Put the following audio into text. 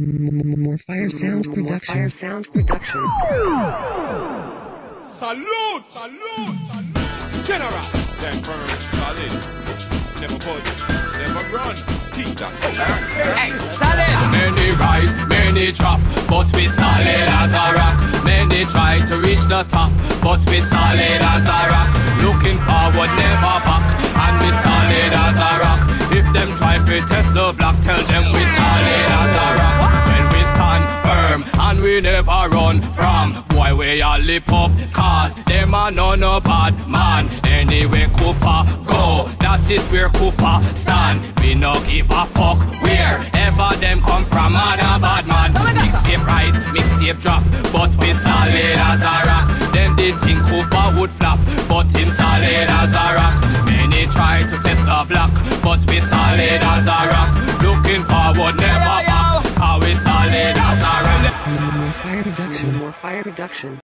Moah Fiya sound More production. fire sound production. Salute! Salute! Salute! General! Stand firm, solid. Never budge, never run. T-Dot. Oh, many rise, many drop, but we solid as a rock. Many try to reach the top, but we solid as a rock. Looking forward, never back, and we solid as a rock. If them try to test the block, tell them we solid as a rock. We never run from boy we all lip up, cause them are no no bad man. Anyway, Cooper go, that is where Cooper stand. We no give a fuck wherever them come from, and a bad man. Mixtape rise, mixtape drop, but we solid as a rock. Them did think Cooper would flop, but him solid as a rock. Many try to test the block, but we solid as a rock. Looking forward, never Moah Fiya production.